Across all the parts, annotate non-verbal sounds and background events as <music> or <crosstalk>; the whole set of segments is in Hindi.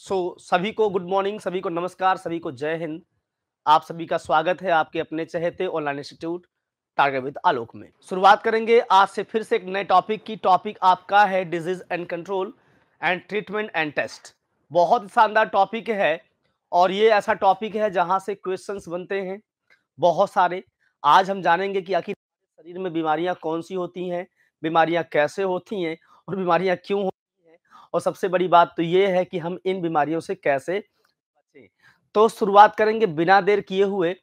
सो so, सभी को गुड मॉर्निंग सभी को नमस्कार सभी को जय हिंद। आप सभी का स्वागत है आपके अपने चहेते online institute target with Alok में। शुरुआत करेंगे आज से फिर से एक नए टॉपिक की। टॉपिक आपका है disease and control and treatment and test बहुत शानदार टॉपिक है और ये ऐसा टॉपिक है जहाँ से क्वेश्चन बनते हैं बहुत सारे। आज हम जानेंगे कि आखिर शरीर में बीमारियाँ कौन सी होती हैं बीमारियाँ कैसे होती हैं और बीमारियाँ क्यों और सबसे बड़ी बात तो ये है कि हम इन बीमारियों से कैसे बचें। तो शुरुआत करेंगे बिना देर किए हुए।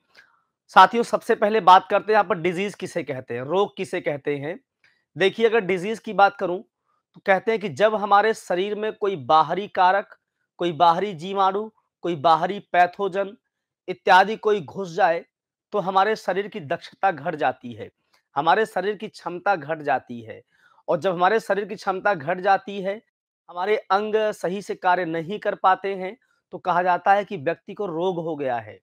साथियों, सबसे पहले बात करते हैं यहाँ पर डिज़ीज़ किसे कहते हैं, रोग किसे कहते हैं। देखिए, अगर डिज़ीज़ की बात करूँ तो कहते हैं कि जब हमारे शरीर में कोई बाहरी कारक, कोई बाहरी जीवाणु, कोई बाहरी पैथोजन इत्यादि कोई घुस जाए तो हमारे शरीर की दक्षता घट जाती है। हमारे शरीर की क्षमता घट जाती है। और जब हमारे शरीर की क्षमता घट जाती है हमारे अंग सही से कार्य नहीं कर पाते हैं तो कहा जाता है कि व्यक्ति को रोग हो गया है।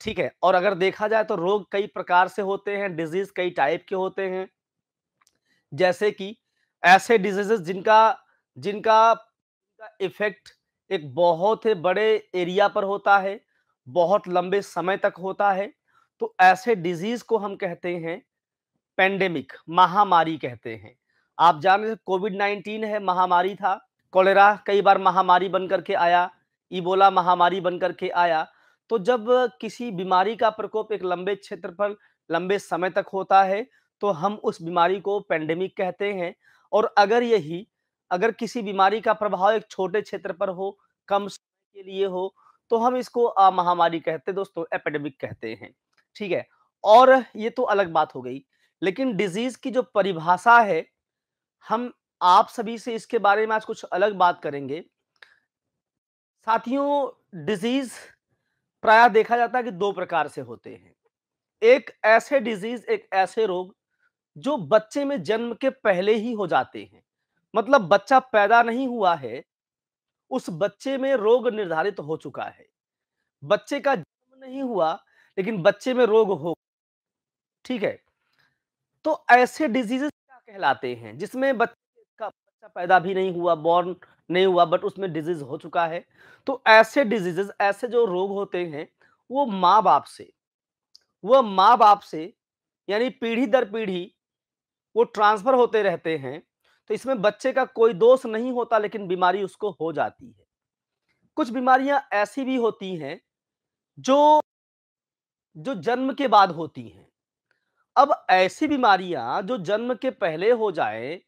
ठीक है, और अगर देखा जाए तो रोग कई प्रकार से होते हैं डिज़ीज़ कई टाइप के होते हैं। जैसे कि ऐसे डिजीजेस जिनका जिनका इफ़ेक्ट एक बहुत ही बड़े एरिया पर होता है, बहुत लंबे समय तक होता है तो ऐसे डिज़ीज़ को हम कहते हैं पेंडेमिक महामारी कहते हैं। आप जान रहे कोविड नाइन्टीन है, महामारी था। कोलेरा कई बार महामारी बन करके आया इबोला महामारी बन करके आया। तो जब किसी बीमारी का प्रकोप एक लंबे क्षेत्र पर लंबे समय तक होता है तो हम उस बीमारी को पेंडेमिक कहते हैं। और अगर यही, अगर किसी बीमारी का प्रभाव एक छोटे क्षेत्र पर हो, कम समय के लिए हो तो हम इसको महामारी कहते दोस्तों एपेडेमिक कहते हैं। ठीक है? और ये तो अलग बात हो गई, लेकिन डिज़ीज़ की जो परिभाषा है हम आप सभी से इसके बारे में आज कुछ अलग बात करेंगे। साथियों डिज़ीज़ प्राय देखा जाता है कि दो प्रकार से होते हैं। एक ऐसे डिज़ीज़ एक ऐसे रोग जो बच्चे में जन्म के पहले ही हो जाते हैं। मतलब बच्चा पैदा नहीं हुआ है, उस बच्चे में रोग निर्धारित हो चुका है। बच्चे का जन्म नहीं हुआ, लेकिन बच्चे में रोग हो, ठीक है? तो ऐसे डिजीजेस कहलाते हैं, जिसमें बच्चे का बच्चा पैदा भी नहीं हुआ बॉर्न नहीं हुआ बट उसमें डिज़ीज़ हो चुका है। तो ऐसे डिजीजेस ऐसे जो रोग होते हैं, वो माँ बाप से, वो माँ बाप से, यानी पीढ़ी दर पीढ़ी, वो ट्रांसफ़र होते रहते हैं। तो इसमें बच्चे का कोई दोष नहीं होता, लेकिन बीमारी उसको हो जाती है। कुछ बीमारियाँ ऐसी भी होती हैं, जो जो जन्म के बाद होती हैं। अब ऐसी बीमारियाँ जो जन्म के पहले हो जाए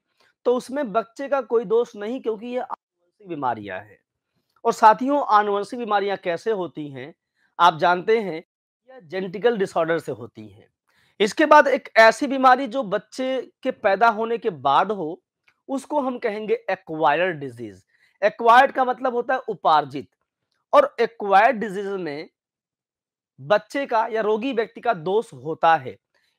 तो उसमें बच्चे का कोई दोष नहीं क्योंकि ये आनुवंशिक बीमारियाँ हैं। और साथियों, आनुवंशिक बीमारियाँ कैसे होती हैं? आप जानते हैं, यह जेनेटिकल डिसऑर्डर से होती हैं। इसके बाद एक ऐसी बीमारी जो बच्चे के पैदा होने के बाद हो, उसको हम कहेंगे एक्वायर्ड डिज़ीज़ एक्वायर्ड का मतलब होता है उपार्जित। और एक्वायर्ड डिज़ीज़ में बच्चे का या रोगी व्यक्ति का दोष होता है।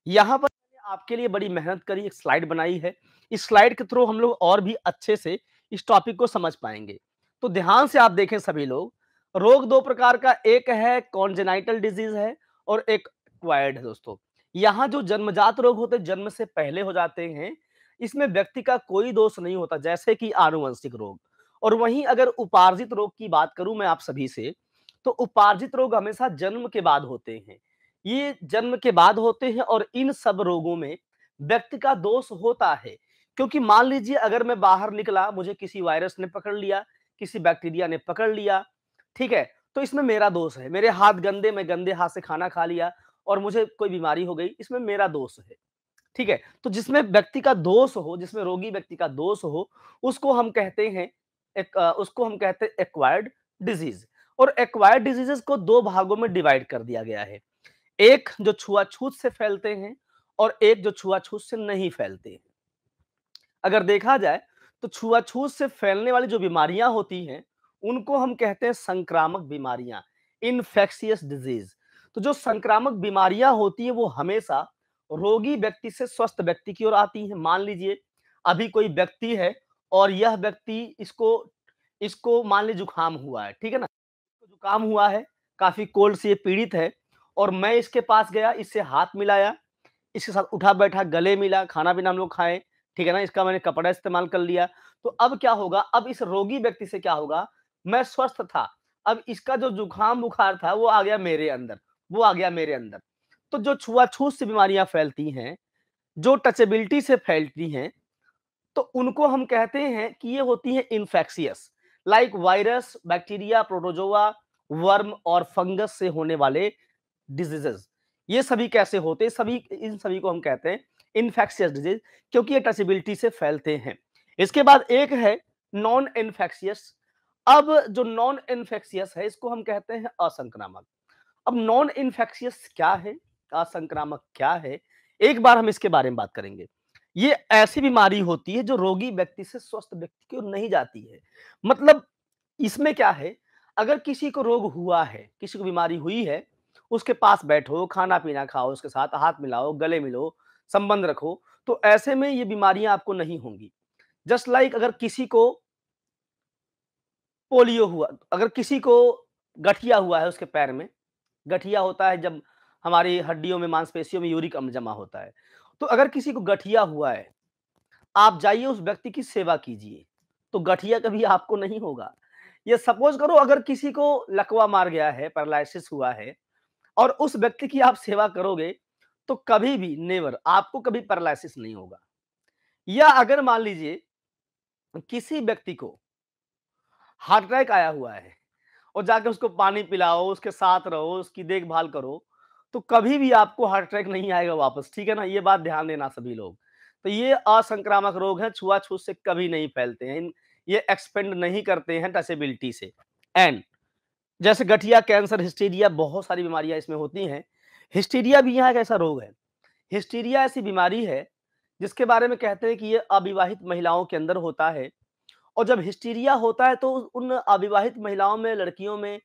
यहाँ पर आपके लिए बड़ी मेहनत करी, एक स्लाइड बनाई है। इस स्लाइड के थ्रू हम लोग और भी अच्छे से इस टॉपिक को समझ पाएँगे। तो ध्यान से आप देखें सभी लोग, रोग दो प्रकार का, एक है कॉन्जेनाइटल डिज़ीज़ है और एक क्वाइड है दोस्तों। यहाँ जो जन्मजात रोग होते जन्म से पहले हो जाते हैं, इसमें व्यक्ति का कोई दोष नहीं होता, जैसे कि आनुवंशिक रोग। और वहीं अगर उपार्जित रोग की बात करूँ मैं आप सभी से तो उपार्जित रोग हमेशा जन्म के बाद होते हैं। ये जन्म के बाद होते हैं और इन सब रोगों में व्यक्ति का दोष होता है। क्योंकि मान लीजिए अगर मैं बाहर निकला, मुझे किसी वायरस ने पकड़ लिया, किसी बैक्टीरिया ने पकड़ लिया, ठीक है? तो इसमें मेरा दोष है। मेरे हाथ गंदे, मैं गंदे हाथ से खाना खा लिया और मुझे कोई बीमारी हो गई, इसमें मेरा दोष है, ठीक है? तो जिसमें व्यक्ति का दोष हो, जिसमें रोगी व्यक्ति का दोष हो, उसको हम कहते हैं उसको हम कहते हैं एक्वायर्ड डिज़ीज़ और एक्वायर्ड डिजीजेस को दो भागों में डिवाइड कर दिया गया है। एक जो छुआछूत से फैलते हैं और एक जो छुआछूत से नहीं फैलते हैं। अगर देखा जाए तो छुआछूत से फैलने वाली जो बीमारियाँ होती हैं, उनको हम कहते हैं संक्रामक बीमारियाँ इनफेक्शियस डिज़ीज़ तो जो संक्रामक बीमारियाँ होती है, वो हमेशा रोगी व्यक्ति से स्वस्थ व्यक्ति की ओर आती है। मान लीजिए, अभी कोई व्यक्ति है और यह व्यक्ति इसको इसको मान लीजिए जुकाम हुआ है, ठीक है ना? जुकाम हुआ है, काफ़ी कोल्ड से पीड़ित है और मैं इसके पास गया, इससे हाथ मिलाया, इसके साथ उठा बैठा, गले मिला, खाना पीना हम लोग खाए, ठीक है ना? इसका मैंने कपड़ा इस्तेमाल कर लिया। तो अब क्या होगा? अब इस रोगी व्यक्ति से क्या होगा? मैं स्वस्थ था। अब इसका जो जुकाम बुखार था, वो आ गया मेरे अंदर, वो आ गया मेरे अंदर। तो जो छुआछूत से बीमारियाँ फैलती हैं, जो टचेबिलिटी से फैलती हैं तो उनको हम कहते हैं कि ये होती है infectious like virus bacteria protozoa worm और फंगस से होने वाले डिजीजेस। ये सभी कैसे होते सभी, इन सभी को हम कहते हैं इन्फेक्शियस डिज़ीज़, क्योंकि ये टचेबिलिटी से फैलते हैं। इसके बाद एक है नॉन इन्फेक्शियस अब जो नॉन इन्फेक्शियस है, इसको हम कहते हैं असंक्रामक। अब नॉन इन्फेक्शियस क्या है? असंक्रामक क्या है? एक बार हम इसके बारे में बात करेंगे। ये ऐसी बीमारी होती है जो रोगी व्यक्ति से स्वस्थ व्यक्ति को नहीं जाती है। मतलब इसमें क्या है? अगर किसी को रोग हुआ है, किसी को बीमारी हुई है उसके पास बैठो खाना पीना खाओ, उसके साथ हाथ मिलाओ, गले मिलो, संबंध रखो तो ऐसे में ये बीमारियाँ आपको नहीं होंगी। जस्ट लाइक like अगर किसी को पोलियो हुआ, अगर किसी को गठिया हुआ है उसके पैर में, गठिया होता है जब हमारी हड्डियों में, मांसपेशियों में यूरिक अम्ल जमा होता है तो अगर किसी को गठिया हुआ है, आप जाइए उस व्यक्ति की सेवा कीजिए तो गठिया कभी आपको नहीं होगा। ये सपोज़ करो अगर किसी को लकवा मार गया है, पैरालिसिस हुआ है और उस व्यक्ति की आप सेवा करोगे तो कभी भी नेवर, आपको कभी पैरालिसिस नहीं होगा। या अगर मान लीजिए, किसी व्यक्ति को हार्ट अटैक आया हुआ है और जाके उसको पानी पिलाओ, उसके साथ रहो, उसकी देखभाल करो तो कभी भी आपको हार्ट अटैक नहीं आएगा वापस, ठीक है ना? ये बात ध्यान देना सभी लोग। तो ये असंक्रामक रोग है, छुआछूत से कभी नहीं फैलते हैं ये एक्सपेंड नहीं करते हैं टचेबिलिटी से। एंड जैसे गठिया, कैंसर, हिस्टीरिया, बहुत सारी बीमारियाँ इसमें होती हैं। हिस्टीरिया भी यहाँ एक ऐसा रोग है। हिस्टीरिया ऐसी बीमारी है, जिसके बारे में कहते हैं कि ये अविवाहित महिलाओं के अंदर होता है। और जब हिस्टीरिया होता है तो उन अविवाहित महिलाओं में, लड़कियों में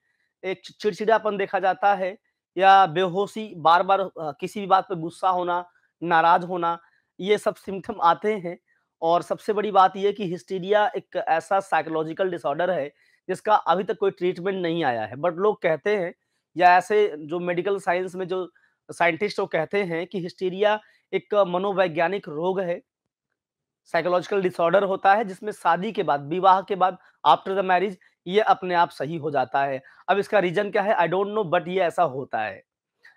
एक चिड़चिड़ापन देखा जाता है या बेहोशी बार बार किसी भी बात पर गुस्सा होना, नाराज़ होना, ये सब सिम्टम आते हैं। और सबसे बड़ी बात यह कि हिस्टीरिया एक ऐसा साइकोलॉजिकल डिसऑर्डर है जिसका अभी तक कोई ट्रीटमेंट नहीं आया है। बट लोग कहते हैं या ऐसे जो मेडिकल साइंस में जो साइंटिस्ट वो कहते हैं कि हिस्टीरिया एक मनोवैज्ञानिक रोग है साइकोलॉजिकल डिसऑर्डर होता है जिसमें शादी के बाद विवाह के बाद आफ्टर द मैरिज ये अपने आप सही हो जाता है। अब इसका रीजन क्या है? आई डोंट नो बट ये ऐसा होता है।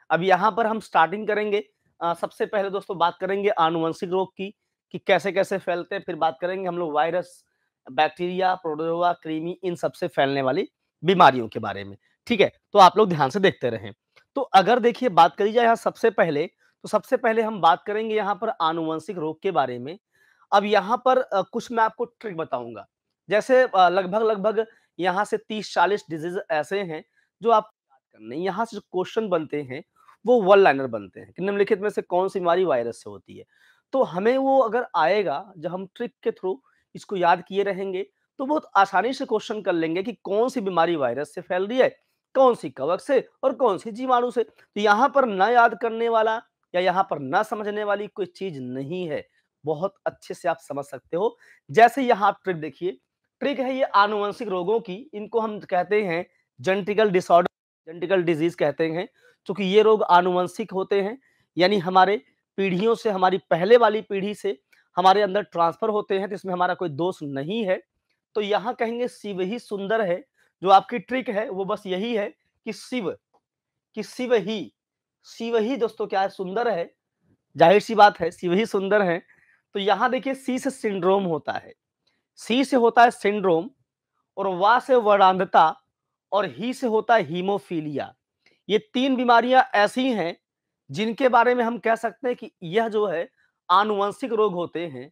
अब यहाँ पर हम स्टार्टिंग करेंगे। आ, सबसे पहले दोस्तों बात करेंगे आनुवंशिक रोग की कि कैसे कैसे फैलते हैं फिर बात करेंगे हम लोग वायरस बैक्टीरिया, प्रोडोवा, क्रीमी, इन सबसे फैलने वाली बीमारियों के बारे में, ठीक है? तो आप लोग ध्यान से देखते रहें। तो अगर देखिए, बात करी जाए यहाँ सबसे पहले तो सबसे पहले हम बात करेंगे यहाँ पर आनुवंशिक रोग के बारे में। अब यहाँ पर कुछ मैं आपको ट्रिक बताऊँगा। जैसे लगभग लगभग यहाँ से 30-40 डिज़ीज़ ऐसे हैं, जो आप करने यहाँ से जो क्वेश्चन बनते हैं, वो वन लाइनर बनते हैं, कि निम्नलिखित में से कौन सी बीमारी वायरस से होती है। तो हमें वो अगर आएगा, जब हम ट्रिक के थ्रू इसको याद किए रहेंगे तो बहुत आसानी से क्वेश्चन कर लेंगे कि कौन सी बीमारी वायरस से फैल रही है, कौन सी कवक से और कौन सी जीवाणु से। तो यहाँ पर न याद करने वाला या यहाँ पर न समझने वाली कोई चीज़ नहीं है। बहुत अच्छे से आप समझ सकते हो। जैसे यहाँ आप ट्रिक देखिए ट्रिक है ये आनुवंशिक रोगों की, इनको हम कहते हैं जेनेटिकल डिसऑर्डर जेनेटिकल डिज़ीज़ कहते हैं क्योंकि ये रोग आनुवंशिक होते हैं, यानी हमारे पीढ़ियों से, हमारी पहले वाली पीढ़ी से हमारे अंदर ट्रांसफ़र होते हैं तो इसमें हमारा कोई दोष नहीं है। तो यहाँ कहेंगे शिव ही सुंदर है, जो आपकी ट्रिक है, वो बस यही है कि शिव कि शिव ही शिव ही दोस्तों क्या है सुंदर है? ज़ाहिर सी बात है, शिव ही सुंदर है। तो यहाँ देखिए सी से सिंड्रोम होता है। सी से होता है सिंड्रोम, और वा से वर्णांधता, और ही से होता है हीमोफीलिया। ये तीन बीमारियाँ ऐसी हैं, जिनके बारे में हम कह सकते हैं कि यह जो है आनुवंशिक रोग होते हैं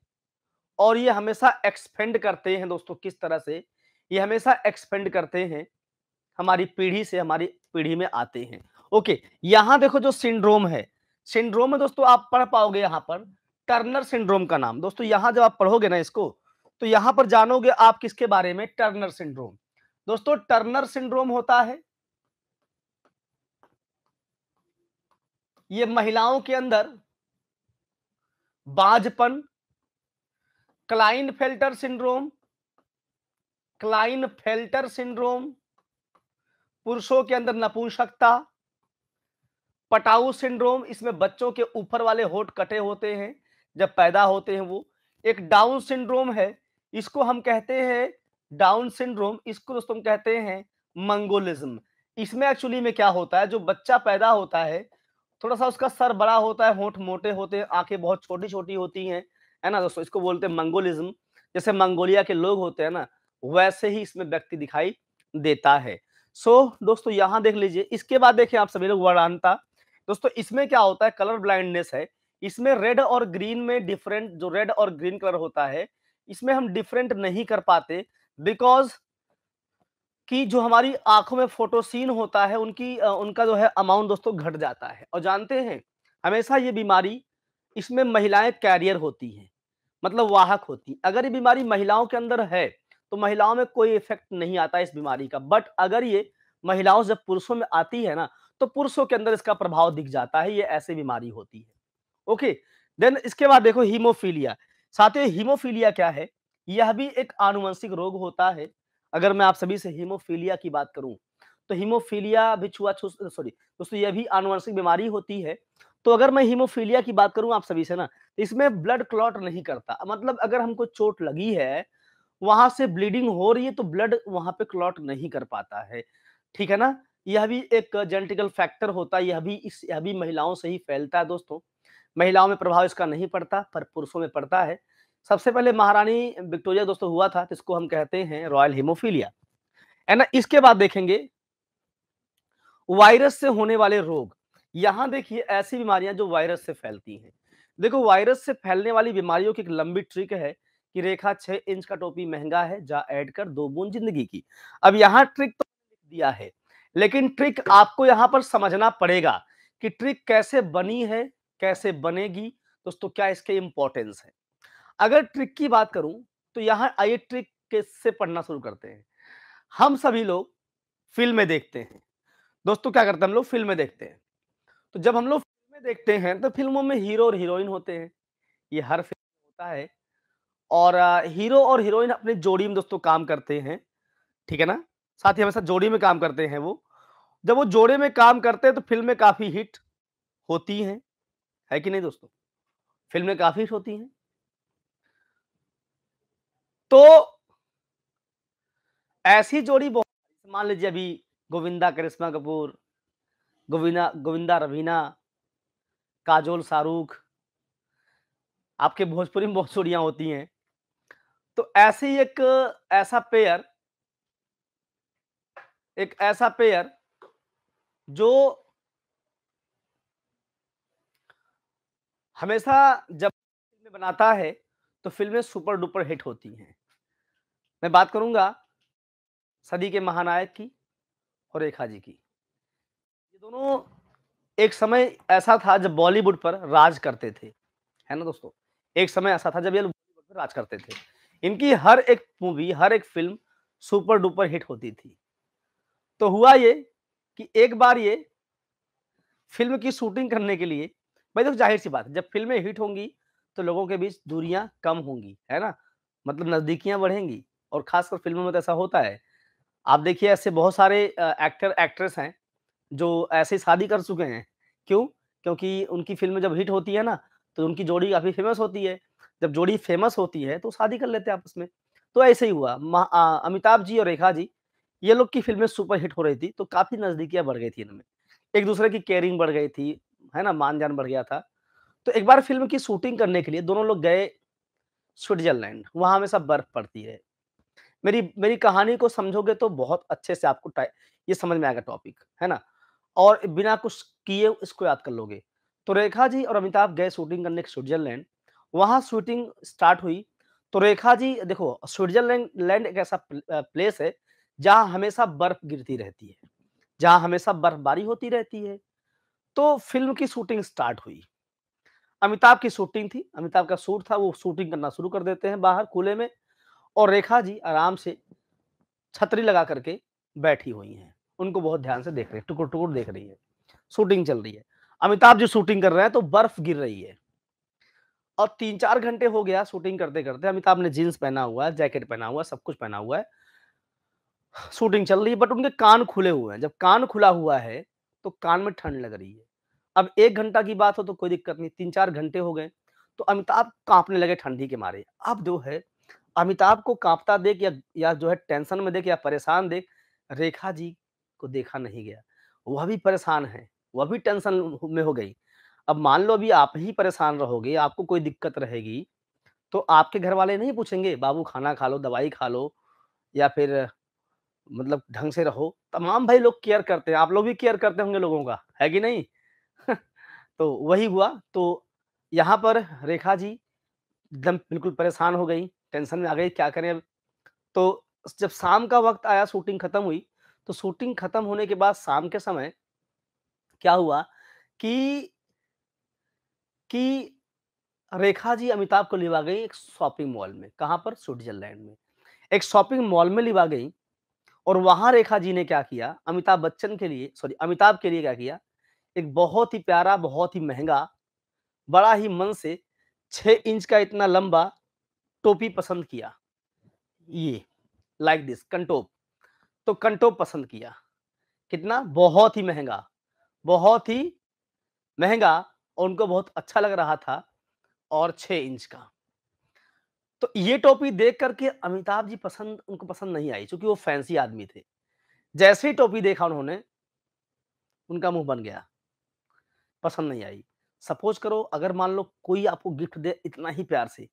और ये हमेशा एक्सपेंड करते हैं दोस्तों, किस तरह से? ये हमेशा एक्सपेंड करते हैं, हमारी पीढ़ी से हमारी पीढ़ी में आते हैं। ओके, यहाँ देखो जो सिंड्रोम है। सिंड्रोम में दोस्तों आप पढ़ पाओगे यहाँ पर टर्नर सिंड्रोम का नाम। दोस्तों, यहाँ जब आप पढ़ोगे ना इसको तो यहाँ पर जानोगे आप किसके बारे में? टर्नर सिंड्रोम दोस्तों टर्नर सिंड्रोम होता है, ये महिलाओं के अंदर बाजपन Klinefelter syndrome Klinefelter syndrome पुरुषों के अंदर नपुंसकता, पटाऊ सिंड्रोम इसमें बच्चों के ऊपर वाले होठ कटे होते हैं, जब पैदा होते हैं वो। एक डाउन सिंड्रोम है, इसको हम कहते हैं डाउन सिंड्रोम इसको दोस्तों हम कहते हैं मंगोलिज्म। इसमें एक्चुअली में क्या होता है, जो बच्चा पैदा होता है थोड़ा सा उसका सर बड़ा होता है होंठ मोटे होते हैं आँखें बहुत छोटी छोटी होती हैं है ना दोस्तों? इसको बोलते हैं मंगोलिज्म। जैसे मंगोलिया के लोग होते हैं ना वैसे ही इसमें व्यक्ति दिखाई देता है। सो so, दोस्तों यहाँ देख लीजिए इसके बाद देखिए आप सभी लोग वर्णांता दोस्तों इसमें क्या होता है? कलर ब्लाइंडनेस है। इसमें रेड और ग्रीन में डिफरेंट जो रेड और ग्रीन कलर होता है इसमें हम डिफरेंट नहीं कर पाते बिकॉज़ कि जो हमारी आँखों में फोटोसीन होता है, उनकी उनका जो है अमाउंट दोस्तों घट जाता है। और जानते हैं, हमेशा ये बीमारी इसमें महिलाएँ कैरियर होती हैं मतलब वाहक होती अगर ये बीमारी महिलाओं के अंदर है तो महिलाओं में कोई इफ़ेक्ट नहीं आता इस बीमारी का। बट अगर ये महिलाओं जब पुरुषों में आती है ना तो पुरुषों के अंदर इसका प्रभाव दिख जाता है, ये ऐसी बीमारी होती है। ओके, देन इसके बाद देखो हीमोफीलिया। साथ ही हीमोफीलिया क्या है? यह भी एक आनुवंशिक रोग होता है अगर मैं आप सभी से हीमोफीलिया की बात करूँ तो हीमोफीलिया भी छुआ सॉरी, दोस्तों यह भी आनुवंशिक बीमारी होती है। तो अगर मैं हीमोफीलिया की बात करूँ आप सभी से ना तो इसमें ब्लड क्लॉट नहीं करता। मतलब अगर हमको चोट लगी है, वहाँ से ब्लीडिंग हो रही है तो ब्लड वहाँ पे क्लॉट नहीं कर पाता है। ठीक है ना? यह भी एक जेनेटिकल फैक्टर होता है, यह भी इस, यह भी महिलाओं से ही फैलता है दोस्तों। महिलाओं में प्रभाव इसका नहीं पड़ता, पर पुरुषों में पड़ता है। सबसे पहले महारानी विक्टोरिया दोस्तों हुआ था, जिसको हम कहते हैं रॉयल हिमोफीलिया। है ना? इसके बाद देखेंगे, वायरस से होने वाले रोग। यहाँ देखिए, ऐसी बीमारियाँ जो वायरस से फैलती हैं। देखो, वायरस से फैलने वाली बीमारियों की एक लंबी ट्रिक है कि रेखा छह इंच का टोपी महँगा है, जा ऐड कर दो बूंद ज़िंदगी की। अब यहाँ ट्रिक तो दिया है, लेकिन ट्रिक आपको यहाँ पर समझना पड़ेगा कि ट्रिक कैसे बनी है, कैसे बनेगी। दोस्तों, क्या इसके इंपॉर्टेंस है? अगर ट्रिक की बात करूँ तो यहाँ आइए ट्रिक किससे पढ़ना शुरू करते हैं। हम सभी लोग फ़िल्में देखते हैं। दोस्तों, क्या करते हैं हम लोग? फ़िल्में देखते हैं। तो जब हम लोग फ़िल्में देखते हैं तो फ़िल्मों में हीरो और हीरोइन होते हैं। ये हर फ़िल्म होता है। और हीरो और हीरोइन अपनी जोड़ी में दोस्तों काम करते हैं। ठीक है ना? साथ ही हमेशा जोड़ी में काम करते हैं वो। जब वो जोड़े में काम करते हैं तो फ़िल्में काफ़ी हिट होती हैं। है कि नहीं दोस्तों? फ़िल्में काफ़ी हिट होती हैं। तो ऐसी जोड़ी बहुत मान लीजिए अभी गोविंदा, करिश्मा कपूर, गोविंदा गोविंदा रवीना, काजोल शाहरुख, आपके भोजपुरी में बहुत जोड़ियाँ होती हैं। तो ऐसे एक, ऐसा पेयर एक ऐसा पेयर जो हमेशा जब फ़िल्में बनाता है तो फ़िल्में सुपर डुपर हिट होती हैं। मैं बात करूँगा सदी के महानायक की और रेखा जी की। ये दोनों एक समय ऐसा था जब बॉलीवुड पर राज करते थे, है ना दोस्तों? एक समय ऐसा था जब ये बॉलीवुड पर राज करते थे। इनकी हर एक मूवी, हर एक फ़िल्म सुपर डुपर हिट होती थी। तो हुआ ये कि एक बार ये फ़िल्म की शूटिंग करने के लिए, भाई देखो ज़ाहिर सी बात है, जब फ़िल्में हिट होंगी तो लोगों के बीच दूरियाँ कम होंगी, है ना? मतलब नजदीकियाँ बढ़ेंगी। और खासकर फ़िल्मों में तो ऐसा होता है। आप देखिए ऐसे बहुत सारे एक्टर, एक्ट्रेस हैं, जो ऐसे शादी कर चुके हैं। क्यों? क्योंकि उनकी फ़िल्म जब हिट होती है ना तो उनकी जोड़ी काफ़ी फ़ेमस होती है। जब जोड़ी फ़ेमस होती है तो शादी कर लेते हैं आपस में। तो ऐसे ही हुआ। अमिताभ जी और रेखा जी, ये लोग की फ़िल्में सुपर हिट हो रही थी तो काफ़ी नजदीकियाँ बढ़ गई थी इनमें। एक दूसरे की केयरिंग बढ़ गई थी, है ना? मान जान बढ़ गया था। तो एक बार फ़िल्म की शूटिंग करने के लिए दोनों लोग गए स्विट्जरलैंड। वहाँ हमेशा बर्फ़ पड़ती है। मेरी मेरी कहानी को समझोगे तो बहुत अच्छे से आपको ये समझ में आएगा टॉपिक है ना? और बिना कुछ किए इसको याद कर लोगे। तो रेखा जी और अमिताभ गए शूटिंग करने स्विट्जरलैंड वहाँ शूटिंग स्टार्ट हुई। तो रेखा जी, देखो स्विट्जरलैंड लैंड एक ऐसा प्लेस है, जहाँ हमेशा बर्फ़ गिरती रहती है, जहाँ हमेशा बर्फबारी होती रहती है। तो फ़िल्म की शूटिंग स्टार्ट हुई। अमिताभ की शूटिंग थी, अमिताभ का शूट था, वो शूटिंग करना शुरू कर देते हैं बाहर खुले में। और रेखा जी आराम से छतरी लगा करके बैठी हुई हैं। उनको बहुत ध्यान से देख रहे हैं टुकुर टुकुर देख रही है। शूटिंग चल रही है। अमिताभ जी शूटिंग कर रहे हैं तो बर्फ़ गिर रही है। और तीन चार घंटे हो गया शूटिंग करते करते अमिताभ ने जीन्स पहना हुआ है, जैकेट पहना हुआ है, सब कुछ पहना हुआ है। शूटिंग चल रही है, बट उनके कान खुले हुए हैं। जब कान खुला हुआ है तो कान में ठंड लग रही है। अब एक घंटा की बात हो तो कोई दिक्कत नहीं तीन चार घंटे हो गए तो अमिताभ कांपने लगे ठंडी के मारे। अब जो है अमिताभ को कांपता देख या या जो है टेंशन में देख या परेशान देख रेखा जी को देखा नहीं गया। वह भी परेशान है वह भी टेंशन में हो गई। अब मान लो अभी आप ही परेशान रहोगे, आपको कोई दिक्कत रहेगी, तो आपके घर वाले नहीं पूछेंगे, बाबू खाना खा लो, दवाई खा लो या फिर मतलब ढंग से रहो। तमाम भाई लोग केयर करते हैं, आप लोग भी केयर करते होंगे लोगों का, है कि नहीं? <laughs> तो वही हुआ, तो यहाँ पर रेखा जी एकदम बिल्कुल परेशान हो गई, टेंशन में आ गई, क्या करें अब? तो जब शाम का वक़्त आया, शूटिंग खत्म हुई, तो शूटिंग खत्म होने के बाद शाम के समय क्या हुआ कि कि रेखा जी अमिताभ को लिवा गई एक शॉपिंग मॉल में, कहाँ पर? स्विट्ज़रलैंड में। एक शॉपिंग मॉल में लिवा गई और वहाँ रेखा जी ने क्या किया, अमिताभ बच्चन के लिए सॉरी अमिताभ के लिए क्या किया, एक बहुत ही प्यारा, बहुत ही महँगा बड़ा ही मन से 6 इंच का इतना लंबा टोपी पसंद किया। ये, लाइक दिस कंटोप। तो कंटोप पसंद किया। कितना? बहुत ही महँगा बहुत ही महँगा और उनको बहुत अच्छा लग रहा था और 6 इंच का। तो ये टोपी देख करके अमिताभ जी पसंद उनको पसंद नहीं आई क्योंकि वो फैंसी आदमी थे। जैसे ही टोपी देखा उन्होंने, उनका मुँह बन गया। पसंद नहीं आई। सपोज़ करो अगर मान लो कोई आपको गिफ्ट दे इतना ही प्यार से,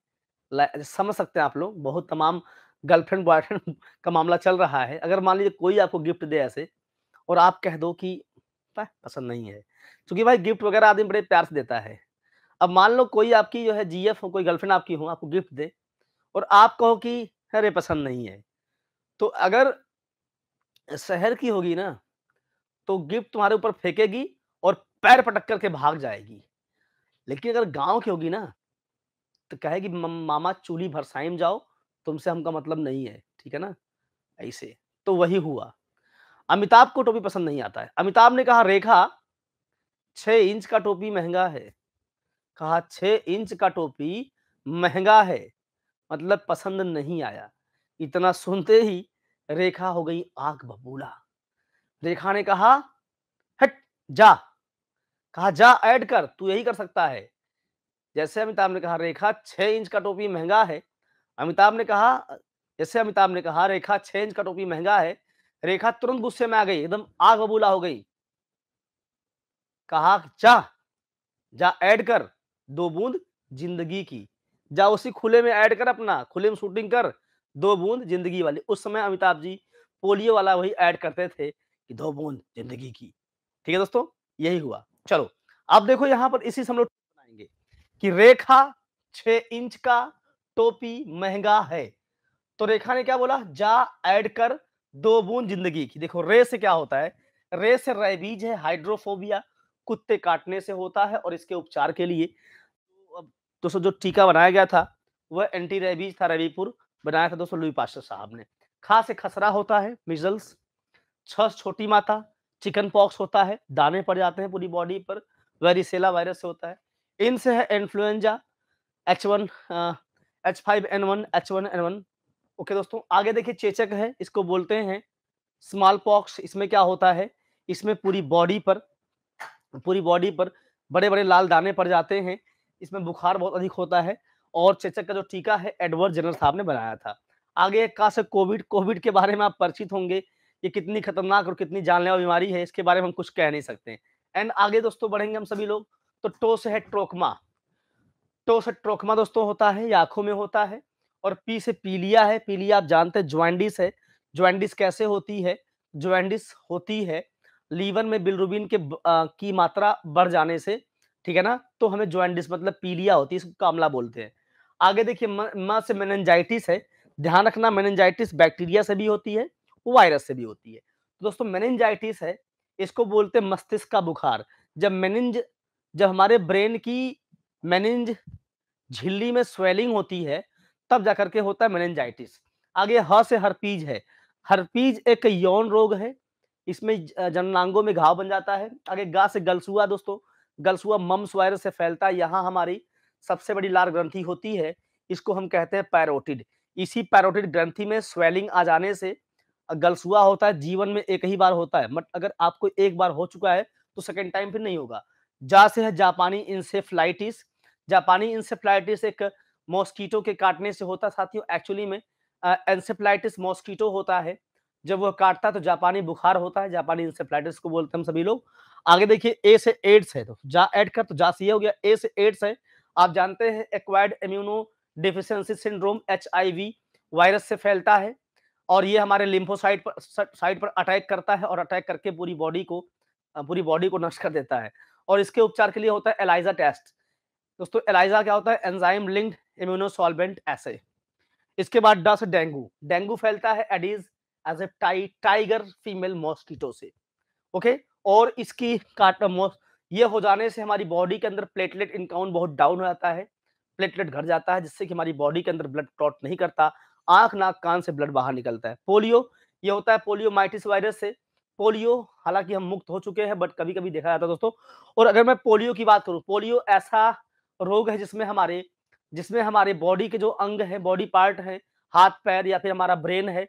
समझ सकते हैं आप लोग, बहुत तमाम गर्लफ्रेंड बॉयफ्रेंड <laughs> का मामला चल रहा है। अगर मान लीजिए कोई आपको गिफ्ट दे ऐसे और आप कह दो कि पसंद नहीं है। क्योंकि भाई गिफ्ट वगैरह आदमी बड़े प्यार से देता है। अब मान लो कोई आपकी जो है जीएफ हो, कोई गर्लफ्रेंड आपकी हो, आपको गिफ्ट दे और आप कहो कि अरे पसंद नहीं है। तो अगर शहर की होगी ना, तो गिफ्ट तुम्हारे ऊपर फेंकेगी और पैर पटक करके भाग जाएगी। लेकिन अगर गाँव की होगी ना, तो कहेगी म मामा चूल्ही भरसाई में जाओ, तुमसे हमका मतलब नहीं है, ठीक है ना? ऐसे, तो वही हुआ। अमिताभ को टोपी पसंद नहीं आता है। अमिताभ ने कहा रेखा छ इंच का टोपी महँगा है। कहा 6 इंच का टोपी महँगा है, मतलब पसंद नहीं आया। इतना सुनते ही रेखा हो गई आग बबूला। रेखा ने कहा, "हट जा।" कहा, "जा ऐड कर, तू यही कर सकता है।" जैसे अमिताभ ने कहा रेखा 6 इंच का टोपी महँगा है, अमिताभ ने कहा जैसे अमिताभ ने कहा रेखा 6 इंच का टोपी महँगा है, रेखा तुरंत गुस्से में आ गई, एकदम आग बबूला हो गई। कहा, "जा, जा ऐड कर, 2 बूंद ज़िंदगी की। जा उसी खुले में ऐड कर अपना, खुले में शूटिंग कर, दो बूंद ज़िंदगी वाली।" उस समय अमिताभ जी पोलियो वाला वही ऐड करते थे कि 2 बूंद ज़िंदगी की। ठीक है दोस्तों? यही हुआ। चलो, अब देखो यहाँ पर इसी से हम लोग बनाएँगे कि रेखा 6 इंच का टोपी महँगा है। तो रेखा ने क्या बोला? जा ऐड कर दो बूंद ज़िंदगी की। देखो रे से क्या होता है? रे से रेबीज है, हाइड्रोफोबिया, कुत्ते काटने से होता है और इसके उपचार के लिए तो दोस्तों जो टीका बनाया गया था, वह एंटी रेबीज था रविपुर, बनाया था दोस्तों लुई पास्चर साहब ने। खा से खसरा होता है, मिजल्स छ छोटी माता, चिकन पॉक्स होता है, दाने पड़ जाते हैं पूरी बॉडी पर, वेरिसेला वायरस से होता है। इनसे है influenza, H one H five N one H one N one okay दोस्तों, आगे देखिए चेचक है, इसको बोलते हैं स्मॉल पॉक्स। इसमें क्या होता है? इसमें पूरी बॉडी पर पूरी बॉडी पर बड़े-बड़े लाल दाने पड़ जाते हैं। इसमें बुखार बहुत अधिक होता है और चेचक का जो टीका है एडवर्ड जनरल साहब ने बनाया था। आगे का से कोविड, कोविड के बारे में आप परिचित होंगे, ये कितनी खतरनाक और कितनी जानलेवा बीमारी है, इसके बारे में हम कुछ कह नहीं सकते। एंड आगे दोस्तों बढ़ेंगे हम सभी लोग, तो टो से है ट्रोकमा। टो से ट्रोकमा दोस्तों होता है, ये आँखों में होता है और पी से पीलिया है, पीलिया आप जानते हैं जॉन्डिस है। जॉन्डिस कैसे होती है? जॉन्डिस होती है लीवर में बिलिरुबिन के अ, की मात्रा बढ़ जाने से, ठीक है ना? तो हमें ज्वाइंडिस मतलब पीलिया होती है, इसको कामला बोलते हैं। आगे देखिए म से मेनिंजाइटिस है, ध्यान रखना मेनिंजाइटिस बैक्टीरिया से भी होती है, वायरस से भी होती है। तो दोस्तों मेनिंजाइटिस है, इसको बोलते हैं मस्तिष्क का बुखार। जब मेनिंज जब हमारे ब्रेन की मेनिंज झिल्ली में स्वेलिंग होती है, तब जाकर के होता है मेनिंजाइटिस। आगे ह से हर्पीज है, हरपीज एक यौन रोग है, इसमें जननांगों में घाव बन जाता है। आगे गा से गलसुआ दोस्तों, गलसुआ मम्स वायरस से फैलता है, यहाँ हमारी सबसे बड़ी लाल ग्रंथि होती है, इसको हम कहते हैं पैरोटिड। इसी पैरोटिड ग्रंथि में स्वेलिंग आ जाने से गलसुआ होता है, जीवन में एक ही बार होता है, बट अगर आपको एक बार हो चुका है, तो सेकेंड टाइम फिर नहीं होगा। जा से है जापानी इंसेफ्लाइटिस, जापानी इंसेफ्लाइटिस एक मॉस्किटो के काटने से होता साथियों एक्चुअली में एंसेफ्लाइटिस मॉस्किटो होता है। जब वह काटता तो जापानी बुखार होता है जापानी इंसेफ्लाइटिस को बोलते हैं हम सभी लोग। आगे देखिए ए से एड्स है तो जा ऐड कर तो जा सी हो गया। ए से एड्स है। आप जानते हैं acquired immunodeficiency syndrome HIV virus से फैलता है और ये हमारे लिम्फोसाइट पर साइड पर अटैक करता है और अटैक करके पूरी बॉडी को पूरी बॉडी को नष्ट कर देता है। और इसके उपचार के लिए होता है एलाइजा टेस्ट। दोस्तों, एलाइजा क्या होता है? एंजाइम लिंक्ड इम्यूनोसॉल्वेंट ऐसे इसके बाद डस डेंगू। डेंगू फैलता है Aedes aegypti tiger female mosquito से। ओके? और इसकी काट ये हो जाने से हमारी बॉडी के अंदर प्लेटलेट इनकाउंट बहुत डाउन हो जाता है। प्लेटलेट घट जाता है, जिससे कि हमारी बॉडी के अंदर ब्लड क्लॉट नहीं करता। आँख, नाक, कान से ब्लड बाहर निकलता है। पोलियो, ये होता है पोलियोमाइटिस वायरस से। पोलियो, हालाँकि हम मुक्त हो चुके हैं, बट कभी कभी देखा जाता है दोस्तों। और अगर मैं पोलियो की बात करूँ, पोलियो ऐसा रोग है जिसमें हमारे जिसमें हमारे बॉडी के जो अंग है, बॉडी पार्ट है, हाथ, पैर या फिर हमारा ब्रेन है,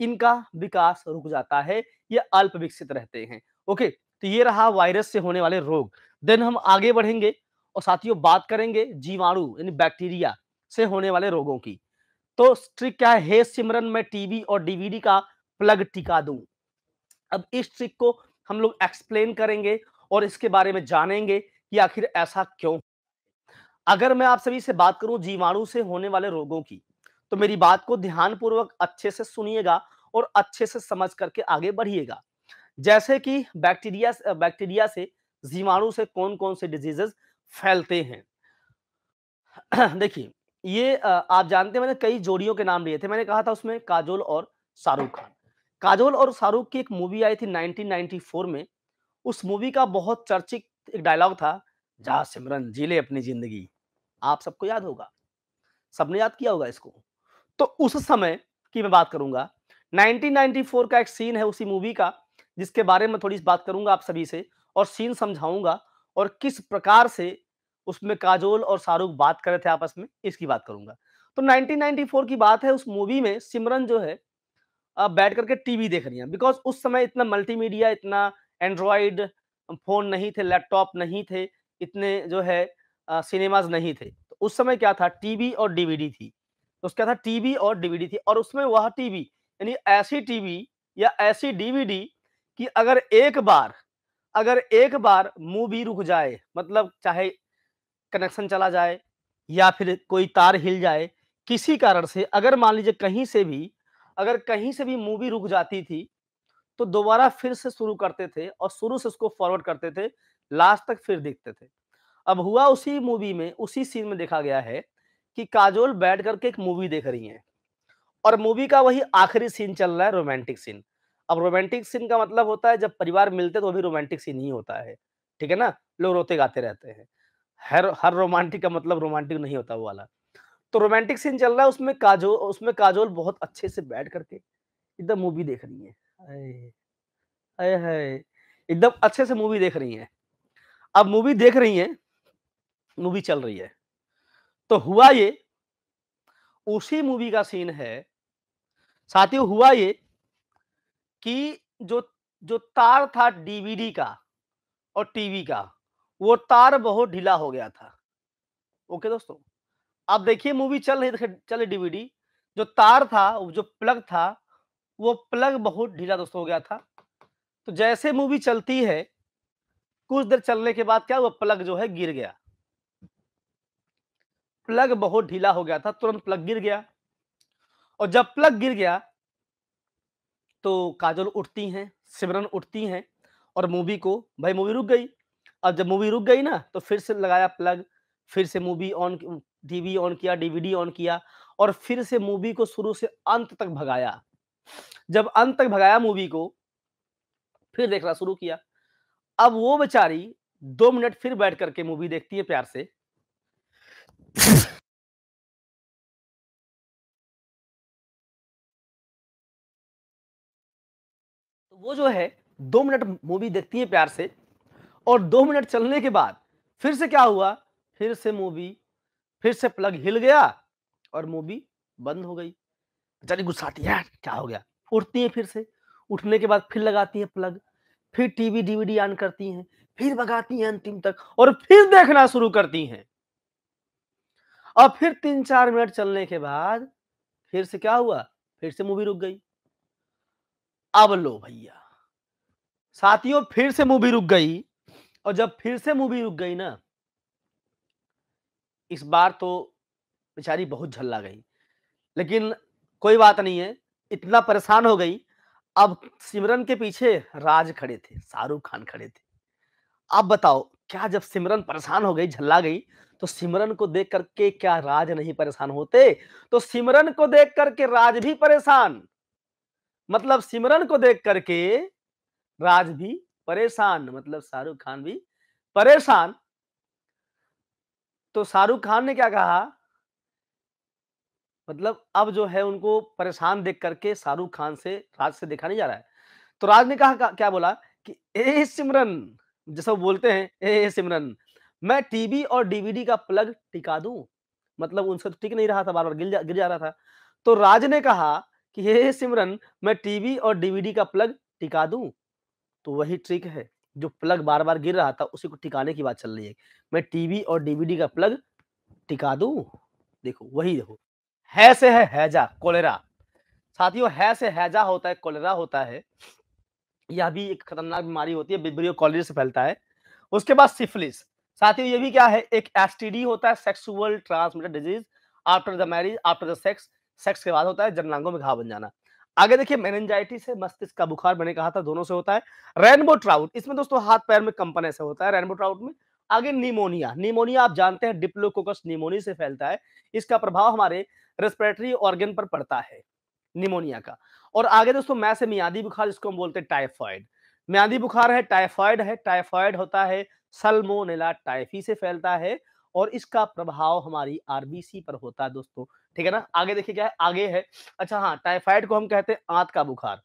इनका विकास रुक जाता है, ये अल्प विकसित रहते हैं। ओके तो ये रहा वायरस से होने वाले रोग। देन हम आगे बढ़ेंगे और साथियों, बात करेंगे जीवाणु, यानी बैक्टीरिया से होने वाले रोगों की। तो ट्रिक क्या है? हे सिमरन, में टीबी और डीवीडी का प्लग टिका दूँ। अब इस ट्रिक को हम लोग एक्सप्लेन करेंगे और इसके बारे में जानेंगे कि आखिर ऐसा क्यों अगर मैं आप सभी से बात करूँ जीवाणु से होने वाले रोगों की तो मेरी बात को ध्यानपूर्वक अच्छे से सुनिएगा और अच्छे से समझ करके आगे बढ़िएगा। जैसे कि बैक्टीरिया बैक्टीरिया से जीवाणु से कौन कौन से डिजीजेस फैलते हैं। <clears throat> देखिए, ये आप जानते हैं मैंने कई जोड़ियों के नाम लिए थे। मैंने कहा था उसमें काजोल और शाहरुख खान। काजोल और शाहरुख की एक मूवी आई थी 1994 में। उस मूवी का बहुत चर्चित एक डायलॉग था, जा सिमरन, जी ले अपनी ज़िंदगी। आप सबको याद होगा। सबने याद किया होगा इसको। तो उस समय की मैं बात करूँगा 1994 का एक सीन है उसी मूवी का, जिसके बारे में थोड़ी बात करूँगा आप सभी से और सीन समझाऊँगा और किस प्रकार से उसमें काजोल और शाहरुख बात कर रहे थे आपस में, इसकी बात करूँगा। तो 1994 की बात है, उस मूवी में सिमरन जो है बैठ करके टीवी देख रही हैं। बिकॉज़ उस समय इतना मल्टीमीडिया इतना एंड्रॉयड फ़ोन नहीं थे लैपटॉप नहीं थे, इतने जो है सिनेमाज नहीं थे। तो उस समय क्या था? टीवी और डीवीडी थी। तो उसका था टीवी और डीवीडी थी। और उसमें वह टीवी, यानी ऐसी टीवी या ऐसी डीवीडी कि अगर एक बार, अगर एक बार मूवी रुक जाए मतलब चाहे कनेक्शन चला जाए या फिर कोई तार हिल जाए, किसी कारण से, अगर मान लीजिए कहीं से भी अगर कहीं से भी मूवी रुक जाती थी तो दोबारा फिर से शुरू करते थे और शुरू से उसको फॉरवर्ड करते थे लास्ट तक फिर देखते थे। अब हुआ उसी मूवी में, उसी सीन में देखा गया है कि काजोल बैठ करके एक मूवी देख रही हैं। और मूवी का वही आखिरी सीन चल रहा है रोमांटिक सीन अब रोमांटिक सीन का मतलब होता है, जब परिवार मिलते तो भी रोमांटिक सीन ही होता है। ठीक है ना? लोग रोते गाते रहते हैं। हर हर रोमांटिक का मतलब रोमांटिक नहीं होता वो वाला। तो रोमांटिक सीन चल रहा है, उसमें काजोल उसमें काजोल बहुत अच्छे से बैठ करके एकदम मूवी देख रही है। एकदम अच्छे से मूवी देख रही है। अब मूवी देख रही है, मूवी चल रही है। तो हुआ ये, उसी मूवी का सीन है, साथियों हुआ ये कि जो जो तार था डीवीडी का और टीवी का, वो तार बहुत ढीला हो गया था। ओके दोस्तों? अब देखिए, मूवी चल रही चल डीवीडी जो तार था, जो प्लग था, वो प्लग बहुत ढीला दोस्तों हो गया था। तो जैसे मूवी चलती है, कुछ देर चलने के बाद क्या वो प्लग जो है गिर गया। प्लग बहुत ढीला हो गया था, तुरंत प्लग गिर गया। और जब प्लग गिर गया तो काजल उठती हैं, सिमरन उठती हैं, और मूवी को, भाई मूवी रुक गई। अब जब मूवी रुक गई ना तो फिर से लगाया प्लग, फिर से मूवी ऑन टीवी ऑन किया, डीवीडी ऑन किया और फिर से मूवी को शुरू से अंत तक भगाया। जब अंत तक भगाया मूवी को, फिर देखना शुरू किया। अब वो बेचारी दो मिनट फिर बैठ करके मूवी देखती है प्यार से। तो वो जो है, दो मिनट मूवी देखती है प्यार से और दो मिनट चलने के बाद फिर से क्या हुआ? फिर से मूवी फिर से प्लग हिल गया और मूवी बंद हो गई। बेचारी गुस्साती है क्या हो गया? उठती है फिर से। उठने के बाद फिर लगाती है प्लग फिर टीवी डीवीडी ऑन करती हैं, फिर भगाती हैं अंतिम तक और फिर देखना शुरू करती हैं। और फिर तीन चार मिनट चलने के बाद फिर से क्या हुआ? फिर से मूवी रुक गई। अब लो भैया। साथियों, फिर से मूवी रुक गई और जब फिर से मूवी रुक गई ना इस बार तो बेचारी बहुत झल्ला गई। लेकिन कोई बात नहीं है, इतना परेशान हो गई। अब सिमरन के पीछे राज खड़े थे, शाहरुख खान खड़े थे। अब बताओ, क्या जब सिमरन परेशान हो गई, झल्ला गई तो सिमरन को देख करके क्या राज नहीं परेशान होते? तो सिमरन को देख करके राज भी परेशान। मतलब सिमरन को देख करके राज भी परेशान मतलब शाहरुख खान भी परेशान। तो शाहरुख खान ने क्या कहा? मतलब अब जो है उनको परेशान देख करके शाहरुख खान से राज से देखा नहीं जा रहा है। तो राज ने कहा क्या बोला? कि, ए सिमरन, जैसा बोलते हैं, ए सिमरन, मैं टीवी और डीवीडी का प्लग टिका दू? मतलब उनसे तो टिक नहीं रहा था, बार बार गिर जा गिर जा रहा था। तो राज ने कहा कि, हे सिमरन, मैं टीवी और डीवीडी का प्लग टिका दूँ? तो वही ट्रिक है। जो प्लग बार बार गिर रहा था, उसी को टिकाने की बात चल रही है। मैं टीवी और डीवीडी का प्लग टिका दू? देखो, वही देखो। है से है हैजा कोलेरा। साथियों, है से हैजा होता है, कोलेरा होता है। यह भी एक खतरनाक बीमारी होती है बिब्रियो कॉलेरा से फैलता है। उसके बाद सिफिलिस। साथियों ये भी क्या है? एक एसटीडी होता है sexual transmitted disease after the marriage after the sex sex के बाद होता है जननांगों में घाव बन जाना। आगे देखिए मेनिनजाइटिस है, मस्तिष्क का बुखार मैंने कहा था, दोनों से होता है। रेनबो ट्राउट इसमें दोस्तों हाथ पैर में कंपन ऐसे होता है रेनबो ट्राउट में। आगे निमोनिया निमोनिया आप जानते हैं डिप्लोकोकस निमोनी से फैलता है। इसका प्रभाव हमारे रेस्पिरेटरी ऑर्गन पर पड़ता है, निमोनिया का। और आगे दोस्तों मैं से मियादी बुखार, जिसको हम बोलते हैं टाइफॉइड म्यादी बुखार है टाइफॉइड है टाइफॉइड होता है सल्मोनेला टाइफी से फैलता है। और इसका प्रभाव हमारी आरबीसी पर होता है दोस्तों। ठीक है ना? आगे देखिए क्या है? आगे है। अच्छा हाँ टाइफाइड को हम कहते हैं आंत का बुखार।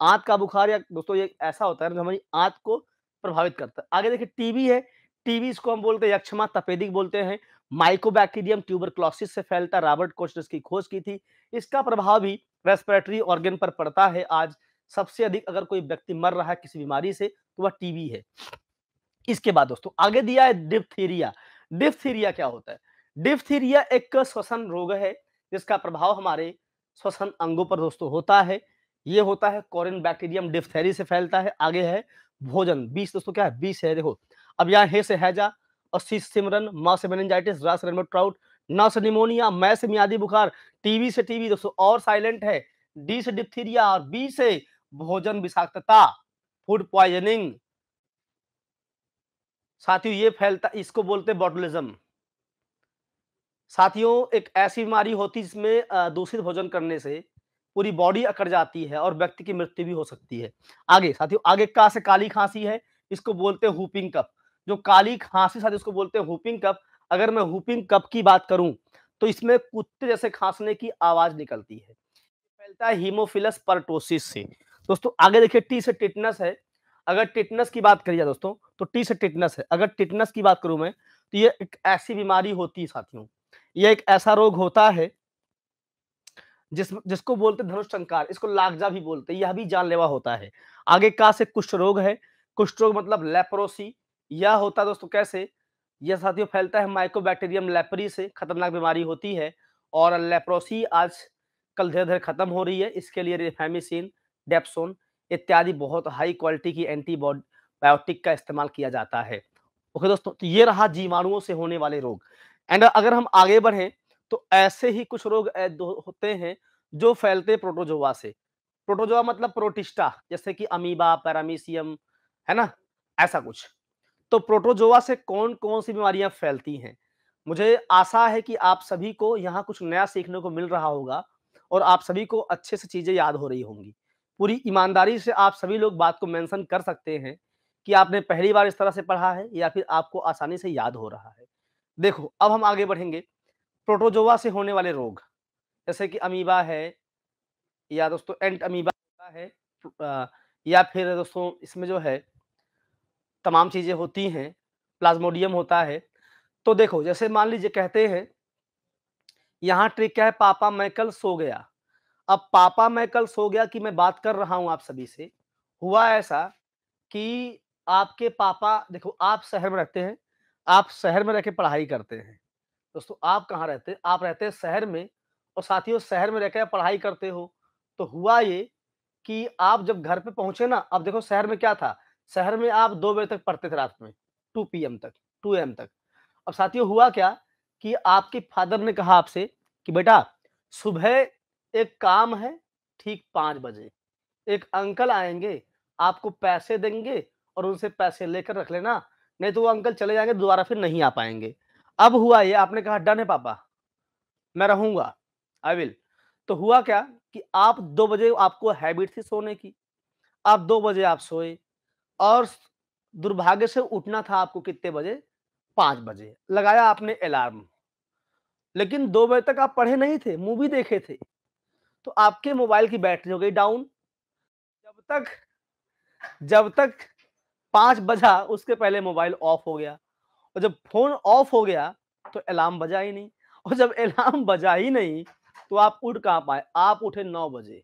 आंत का बुखार या दोस्तों ये ऐसा होता है जो हमारी आंत को प्रभावित करता है। आगे देखिए टीबी है। टीबी इसको हम बोलते हैं यक्षमा तपेदिक बोलते हैं। माइकोबैक्टीरियम ट्यूबरक्लोसिस से फैलता रॉबर्ट कोच ने इसकी खोज की थी। इसका प्रभाव भी रेस्पिरेटरी ऑर्गन पर पड़ता है आज। सबसे अधिक अगर कोई व्यक्ति मर रहा है किसी बीमारी से तो वह टीबी है। इसके बाद दोस्तों आगे दिया है डिप्थीरिया डिप्थीरिया क्या होता है? डिप्थीरिया एक श्वसन रोग है, जिसका प्रभाव हमारे श्वसन अंगों पर दोस्तों होता है। ये होता है कोरिन बैक्टीरियम डिप्थेरी से फैलता है, आगे है भोजन। बीस दोस्तों क्या है? बीस है, देखो। अब यहाँ हे से हैजा और सी सिमरन मा से मेनिंजाइटिस रा से ट्राउट न से निमोनिया मै से मियादी बुखार, टीवी से टीवी दोस्तों और साइलेंट है। डी से डिप्थीरिया और बी से भोजन विषाक्तता, फ़ूड पॉइजनिंग। साथियों, ये फैलता, इसको बोलते बॉटुलिज्म साथियों, एक ऐसी बीमारी होती जिसमें दूषित भोजन करने से पूरी बॉडी अकड़ जाती है और व्यक्ति की मृत्यु भी हो सकती है। आगे, साथियों, आगे का से काली खांसी है, इसको बोलते हैं हुपिंग कप जो काली खांसी साथ इसको बोलते हैं हुपिंग कप अगर मैं हुपिंग कप की बात करूँ तो इसमें कुत्ते जैसे खांसने की आवाज़ निकलती है। फैलता है हीमोफिलस परटोसिस से। दोस्तों, आगे देखिए टी से टिटनस है। अगर टिटनस की बात करिए दोस्तों तो टी से टिटनस है। अगर टिटनस की बात करूँ मैं तो ये एक ऐसी बीमारी होती है साथियों। ये एक ऐसा रोग होता है, जिस, जिसको बोलते धनुष संकार, इसको लागजा भी बोलते यह भी जानलेवा होता है। आगे का से कुष्ठ रोग है। कुष्ठ रोग मतलब लेप्रोसी। यह होता दोस्तों कैसे? यह साथियों फैलता है माइकोबैक्टीरियम लेपरी से, खतरनाक बीमारी होती है। और लेप्रोसी आज कल धीरे धीरे खत्म हो रही है। इसके लिए रिफेमिसिन डेप्सोन इत्यादि बहुत हाई क्वालिटी की एंटीबायोटिक का इस्तेमाल किया जाता है। ओके दोस्तों तो ये रहा जीवाणुओं से होने वाले रोग। एंड अगर हम आगे बढ़ें तो ऐसे ही कुछ रोग होते हैं जो फैलते प्रोटोजोआ से। प्रोटोजोआ मतलब प्रोटिस्टा, जैसे कि अमीबा पैरामीसियम है ना? ऐसा कुछ। तो प्रोटोजोआ से कौन कौन सी बीमारियाँ फैलती हैं? मुझे आशा है कि आप सभी को यहाँ कुछ नया सीखने को मिल रहा होगा और आप सभी को अच्छे से चीज़ें याद हो रही होंगी। पूरी ईमानदारी से आप सभी लोग बात को मेंशन कर सकते हैं कि आपने पहली बार इस तरह से पढ़ा है या फिर आपको आसानी से याद हो रहा है। देखो, अब हम आगे बढ़ेंगे। प्रोटोजोवा से होने वाले रोग, जैसे कि अमीबा है, या दोस्तों एंट अमीबा है या फिर दोस्तों इसमें जो है, तमाम चीज़ें होती हैं, प्लाज्मोडियम होता है। तो देखो, जैसे मान लीजिए कहते हैं, यहाँ ट्रिक क्या है? पापा मैकल सो गया। अब पापा मैं कल सो गया कि मैं बात कर रहा हूँ आप सभी से हुआ ऐसा कि आपके पापा देखो आप शहर में रहते हैं आप शहर में रहकर पढ़ाई करते हैं दोस्तों आप कहाँ रहते हैं? आप रहते हैं शहर में और साथियों शहर में रहकर पढ़ाई करते हो। तो हुआ ये कि आप जब घर पे पहुँचे ना, अब देखो शहर में क्या था, शहर में आप दो बजे तक पढ़ते थे रात में, 2 पीएम तक, 2 एम तक। अब साथियों हुआ क्या कि आपके फादर ने कहा आपसे कि बेटा सुबह एक काम है ठीक पाँच बजे। एक अंकल आएँगे आपको पैसे देंगे और उनसे पैसे लेकर रख लेना, नहीं तो वो अंकल चले जाएँगे दोबारा फिर नहीं आ पाएँगे अब हुआ ये आपने कहा डन है पापा, मैं रहूँगा आई विल। तो हुआ क्या कि आप दो बजे आपको हैबिट थी सोने की, आप दो बजे आप सोए और दुर्भाग्य से उठना था आपको कितने बजे? पाँच बजे। लगाया आपने अलार्म, लेकिन दो बजे तक आप पढ़े नहीं थे, मूवी देखे थे। तो आपके मोबाइल की बैटरी हो गई डाउन। जब तक जब तक 5 बजा उसके पहले मोबाइल ऑफ़ हो गया और जब फ़ोन ऑफ़ हो गया तो अलार्म बजा ही नहीं और जब अलार्म बजा ही नहीं तो आप उठ कहाँ पाए? आप उठे नौ बजे।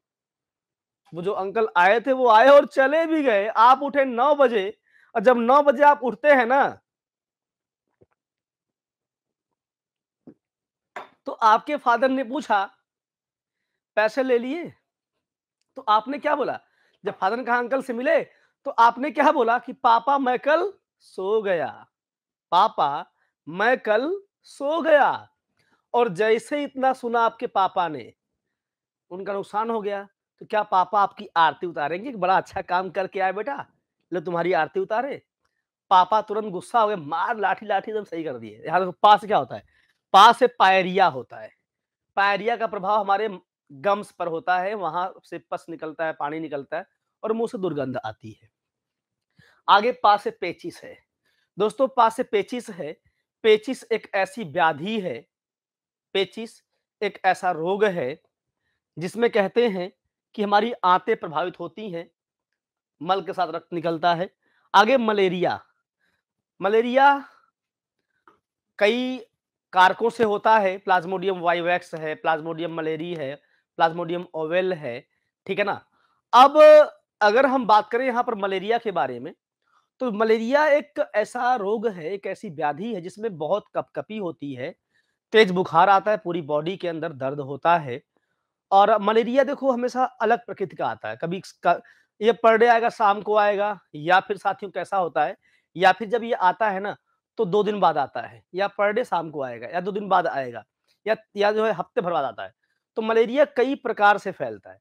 वो जो अंकल आए थे वो आए और चले भी गए। आप उठे नौ बजे और जब नौ बजे आप उठते हैं ना तो आपके फादर ने पूछा, पैसे ले लिए? तो आपने क्या बोला? जब फादर ने कहा अंकल से मिले, तो आपने क्या बोला कि पापा मैं कल सो गया। पापा मैं कल सो गया और जैसे इतना सुना आपके पापा ने, उनका नुकसान हो गया। तो क्या पापा आपकी आरती उतारेंगे कि बड़ा अच्छा काम करके आए बेटा, ले तुम्हारी आरती उतारे? पापा तुरंत गुस्सा हो गए, मार लाठी-लाठी एकदम सही कर दिए। यहाँ देखो पा से क्या होता है? पा से पायरिया होता है। पायरिया का प्रभाव हमारे गम्स पर होता है, वहाँ से पस निकलता है, पानी निकलता है और मुँह से दुर्गंध आती है। आगे पास पेचिस है। दोस्तों पास पेचिस है। पेचिस एक ऐसी व्याधि है, पेचिस एक ऐसा रोग है, जिसमें कहते हैं कि हमारी आंतें प्रभावित होती हैं, मल के साथ रक्त निकलता है। आगे मलेरिया, मलेरिया कई कारकों से होता है, प्लाज्मोडियम वाइवैक्स है, प्लाज्मोडियम मलेरी है, प्लाज्मोडियम ओवेल है, ठीक है ना? अब अगर हम बात करें यहाँ पर मलेरिया के बारे में, तो मलेरिया एक ऐसा रोग है, एक ऐसी व्याधि है जिसमें बहुत कपकपी होती है, तेज बुखार आता है, पूरी बॉडी के अंदर दर्द होता है और मलेरिया देखो हमेशा अलग प्रकृति का आता है। कभी ये पर डे आएगा, शाम को आएगा या फिर साथियों कैसा होता है या फिर जब ये आता है ना, तो दो दिन बाद आता है या पर डे शाम को आएगा या दो दिन बाद आएगा या या जो है हफ़्ते भर बाद आता है। तो मलेरिया कई प्रकार से फैलता है।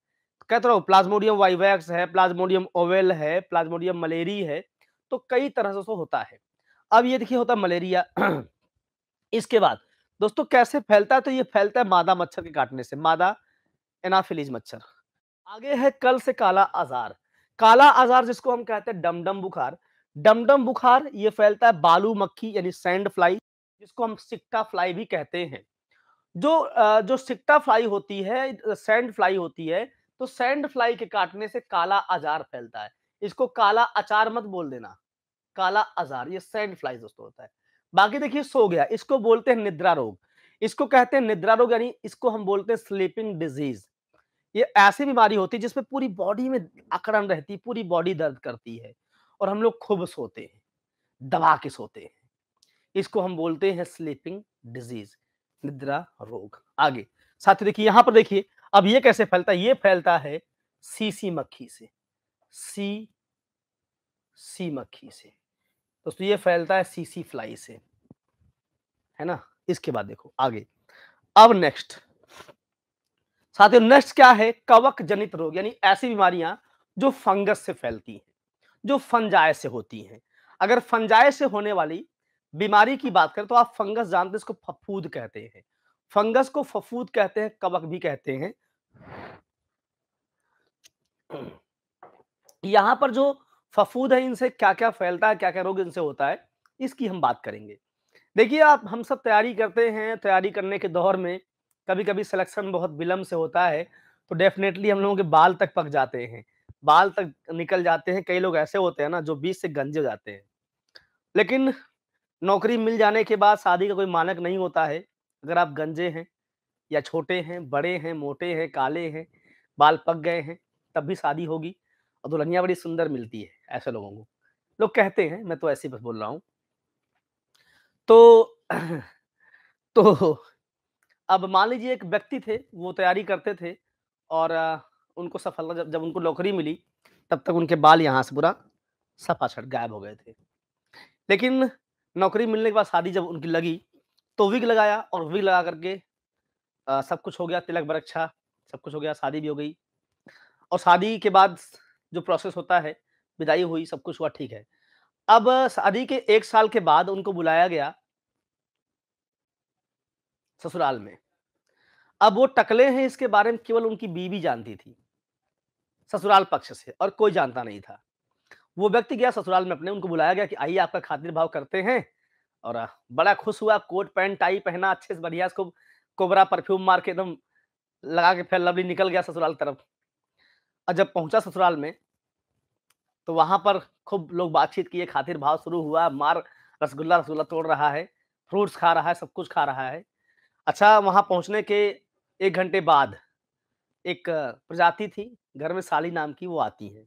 कहता रहा प्लाज्मोडियम वाइवैक्स है, प्लाज्मोडियम ओवेल है, प्लाज्मोडियम मलेरी है, तो कई तरह से होता है। अब ये देखिए होता है मलेरिया <clears throat> इसके बाद दोस्तों कैसे फैलता है? तो ये फैलता है मादा मच्छर के काटने से, मादा एनाफिलीज मच्छर। आगे है कल से काला आज़ार। काला आज़ार जिसको हम कहते हैं डमडम बुखार। डमडम बुखार ये फैलता है बालू मक्खी यानी सैंड फ्लाई जिसको हम सिक्टा फ्लाई भी कहते हैं। जो जो सिक्टा फ्लाई होती है, सैंड फ्लाई होती है, तो सैंड फ्लाई के काटने से काला आज़ार फैलता है। इसको काला अचार मत बोल देना, काला आज़ार ये सैंड फ्लाई दोस्तों होता है। बाकी देखिए सो गया, इसको बोलते हैं निद्रा रोग। इसको कहते हैं निद्रा रोग यानी इसको हम बोलते हैं स्लीपिंग डिज़ीज़। ये ऐसी बीमारी होती है जिसमें पूरी बॉडी में अकड़न रहती है, पूरी बॉडी दर्द करती है और हम लोग खूब सोते हैं, दबा के सोते हैं। इसको हम बोलते हैं स्लीपिंग डिज़ीज़, निद्रा रोग। आगे साथियों देखिए यहाँ पर देखिए अब ये कैसे फैलता है? ये फैलता है सीसी मक्खी से, सी सी मक्खी से। दोस्तों ये फैलता है सीसी फ्लाई से, है ना? इसके बाद देखो आगे। अब नेक्स्ट साथियों नेक्स्ट क्या है? कवक जनित रोग यानी ऐसी बीमारियाँ जो फंगस से फैलती हैं, जो फंजाई से होती हैं। अगर फंजाय से होने वाली बीमारी की बात करें तो आप फंगस जानते हैं इसको फफूद कहते हैं। फंगस को फफूद कहते हैं, कवक भी कहते हैं। यहाँ पर जो फफूद है इनसे क्या-क्या फैलता है, क्या-क्या रोग इनसे होता है, इसकी हम बात करेंगे। देखिए आप हम सब तैयारी करते हैं, तैयारी करने के दौर में कभी-कभी सिलेक्शन बहुत विलंब से होता है, तो डेफ़िनेटली हम लोगों के बाल तक पक जाते हैं, बाल तक निकल जाते हैं। कई लोग ऐसे होते हैं ना जो बीच से गंजे जाते हैं। लेकिन नौकरी मिल जाने के बाद शादी का कोई मानक नहीं होता है। अगर आप गंजे हैं या छोटे हैं, बड़े हैं, मोटे हैं, काले हैं, बाल पक गए हैं, तब भी शादी होगी और दुल्हनिया बड़ी सुंदर मिलती है ऐसे लोगों को। लोग कहते हैं, मैं तो ऐसे बस बोल रहा हूँ। तो <clears throat> तो अब मान लीजिए एक व्यक्ति थे, वो तैयारी करते थे और उनको सफलता जब जब उनको नौकरी मिली, तब तक उनके बाल यहाँ से पूरा सपासट गायब हो गए थे। लेकिन नौकरी मिलने के बाद शादी जब उनकी लगी, तो विग लगाया और विग लगा कर के अ, सब कुछ हो गया, तिलक बरक्षा सब कुछ हो गया, शादी भी हो गई और शादी के बाद जो प्रोसेस होता है, विदाई हुई, सब कुछ हुआ, ठीक है। अब शादी के एक साल के बाद उनको बुलाया गया ससुराल में। अब वो टकले हैं इसके बारे में केवल उनकी बीवी जानती थी, ससुराल पक्ष से और कोई जानता नहीं था। वो व्यक्ति गया ससुराल में अपने, उनको बुलाया गया कि आइए आपका खातिर भाव करते हैं और बड़ा खुश हुआ, कोट पैंट टाई पहना, अच्छे से बढ़िया इसको कोबरा परफ्यूम मार के एकदम लगा के फेयर लवली निकल गया ससुराल की तरफ़। और जब पहुँचा ससुराल में, तो वहाँ पर खूब लोग बातचीत किए, खातिर भाव शुरू हुआ, मार रसगुल्ला रसगुल्ला तोड़ रहा है, फ्रूट्स खा रहा है, सब कुछ खा रहा है। अच्छा वहाँ पहुँचने के एक घंटे बाद एक प्रजाति थी, घर में साली नाम की वो आती है।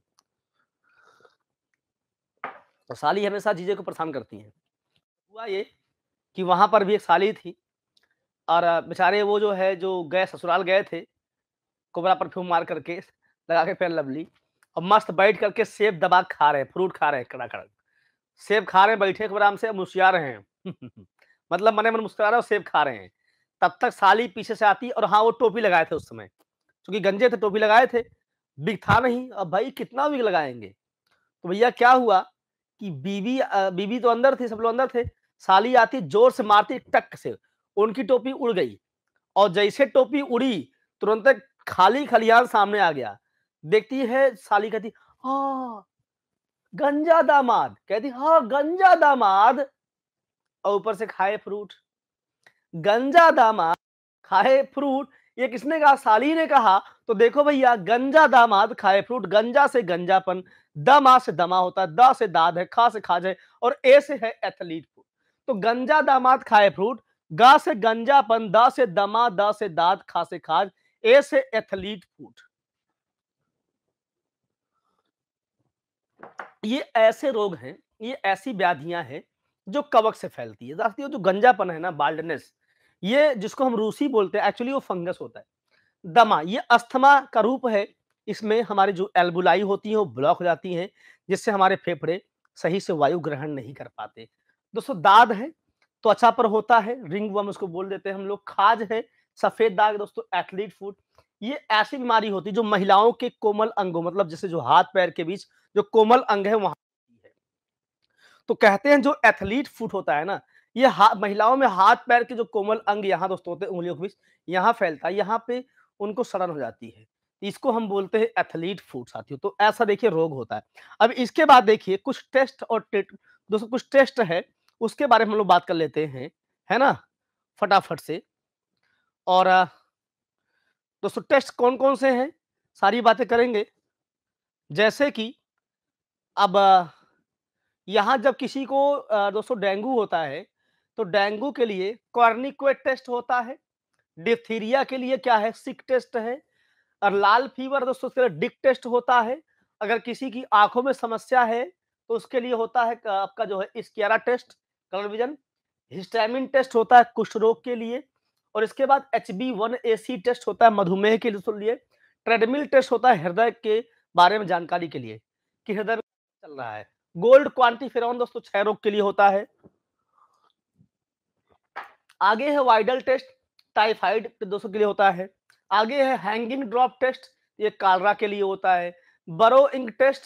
तो साली हमेशा जीजे को परेशान करती हैं। हुआ ये कि वहाँ पर भी एक साली थी और बेचारे वो जो है जो गए ससुराल गए थे, कोबरा परफ्यूम मार करके, लगा के फेयर लवली और मस्त बैठ करके सेब दबा खा रहे हैं, फ्रूट खा रहे हैं कड़ाकड़। सेब खा रहे हैं, बैठे आराम से मुस्कुरा रहे हैं। <laughs> मतलब मने-मन मुस्कुरा रहे और सेब खा रहे हैं। तब तक साली पीछे से आती और हाँ, वो टोपी लगाए थे उस समय। चूँकि गंजे थे, टोपी लगाए थे, बिग था नहीं। अब भाई कितना विग लगाएँगे तो भैया क्या हुआ कि बीवी बीवी तो अंदर थी, सब लोग अंदर थे। साली आती, ज़ोर से मारती टक से, उनकी टोपी उड़ गई और जैसे टोपी उड़ी, तुरंत खाली खलिहान सामने आ गया। देखती है, साली कहती, "हाँ, गंजा दामाद।" कहती, "हाँ, गंजा दामाद" और ऊपर से खाए फ्रूट। गंजा दामाद, खाए फ्रूट, ये किसने कहा? साली ने कहा। तो देखो भैया, गंजा दामाद खाए फ्रूट, गंजा से गंजापन, दमा से दमा होता है, द से दाद है, खा से खाज है और ए से है एथलीट फ़ूड। तो गंजा दामाद खाए फ्रूट, ग से गंजापन, द से दमा, द से दाद, खा से खाज, ए से एथलीट फ़ूड। ये ऐसे रोग हैं, ये ऐसी व्याधियाँ हैं, जो कवक से फैलती है। जो गंजापन है ना, बाल्डनेस, ये जिसको हम रूसी बोलते हैं, एक्चुअली वो फंगस होता है। दमा, ये अस्थमा का रूप है। इसमें हमारी जो एल्बुलाई होती हैं, वो ब्लॉक हो जाती हैं, जिससे हमारे फेफड़े सही से वायु ग्रहण नहीं कर पाते। दोस्तों दाद है, त्वचा पर होता है, रिंग वम उसको बोल देते हैं हम लोग। खाज है, सफ़ेद दाग दोस्तों एथलीट फ़ूड। ये ऐसी बीमारी होती है जो महिलाओं के कोमल अंगों मतलब जैसे जो हाथ-पैर के बीच जो कोमल अंग है वहाँ। तो कहते हैं जो एथलीट फुट होता है ना, ये महिलाओं में हाथ-पैर के जो कोमल अंग यहाँ दोस्तों होते हैं उँगलियों के बीच, यहाँ फैलता है, यहाँ पे उनको सड़न हो जाती है। इसको हम बोलते हैं एथलीट फ़ूड साथियों। तो ऐसा देखिए रोग होता है। अब इसके बाद देखिए कुछ टेस्ट और दोस्तों कुछ टेस्ट है, उसके बारे में हम लोग बात कर लेते हैं, है ना? फटाफट से। और दोस्तों टेस्ट कौन-कौन से हैं? सारी बातें करेंगे। जैसे कि अब यहाँ जब किसी को दोस्तों डेंगू होता है, तो डेंगू के लिए कॉर्निकोएट टेस्ट होता है। डिप्थीरिया के लिए क्या है? सिक टेस्ट है और लाल फीवर दोस्तों उसके लिए डिक टेस्ट होता है। अगर किसी की आँखों में समस्या है, तो उसके लिए होता है आपका जो है sclera test, colour vision. Histamine test होता है कुष्ठ रोग के लिए और इसके बाद एचबी-1एसी टेस्ट होता है मधुमेह के लिए। ट्रेडमिल टेस्ट होता है हृदय के बारे में जानकारी के लिए, कि हृदय चल रहा है। गोल्ड क्वांटिफेरॉन दोस्तों क्षय रोग के लिए होता है। आगे है वाइडल टेस्ट, टाइफाइड दोस्तों के लिए होता है। आगे है हैंगिंग ड्रॉप टेस्ट, ये कालरा के लिए होता है। बरो इंक टेस्ट,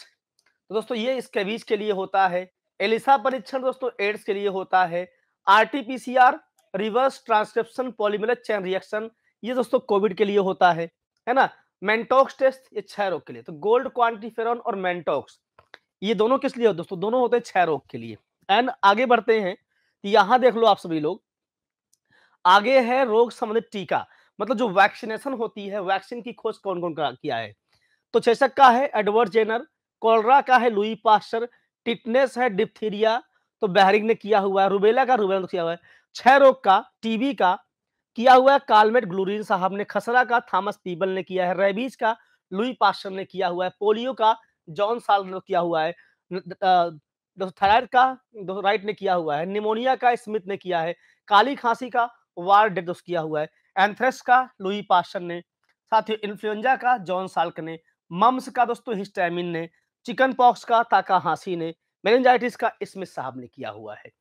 तो दोस्तों ये स्कैबीज के लिए होता है। एलिसा परीक्षण दोस्तों एड्स के लिए होता है। RT PCR, reverse transcription polymerase chain reaction, ये दोस्तों कोविड के लिए होता है, है ना? मेंटॉक्स टेस्ट ये क्षय रोग के लिए। तो गोल्ड क्वांटिफेरॉन और मेंटॉक्स, ये दोनों किस लिए दोस्तों? दोनों होते हैं क्षय रोग के लिए। एंड आगे बढ़ते हैं, यहाँ देख लो आप सभी लोग। आगे है रोग संबंधित टीका, मतलब जो वैक्सीनेशन होती है, वैक्सीन की खोज कौन-कौन का किया है? तो चेचक का है एडवर्ड जेनर, कोलेरा का है लुई पास्चर, टिटनेस है डिप्थीरिया तो बेहरिंग ने किया हुआ है, रुबेला का रूबेला ने किया हुआ है, क्षय रोग का, टीबी का किया हुआ है कालमेट ग्लूरिन साहब ने, खसरा का थॉमस पीबल ने किया है, रेबीज का लुई पास्टर ने किया हुआ है, पोलियो का जॉन साल ने किया हुआ है, थायराइड का राइट ने किया हुआ है, निमोनिया का स्मिथ ने किया है, काली खांसी का वार डेडोस किया हुआ है एंथ्रेक्स का लुई पास्टर ने, साथ ही इन्फ्लुएंजा का जॉन साल्क ने, मम्स का दोस्तों हिस्टामिन ने, चिकन पॉक्स का ताका हासी ने मेनिंजाइटिस का स्मिथ साहब ने किया हुआ है।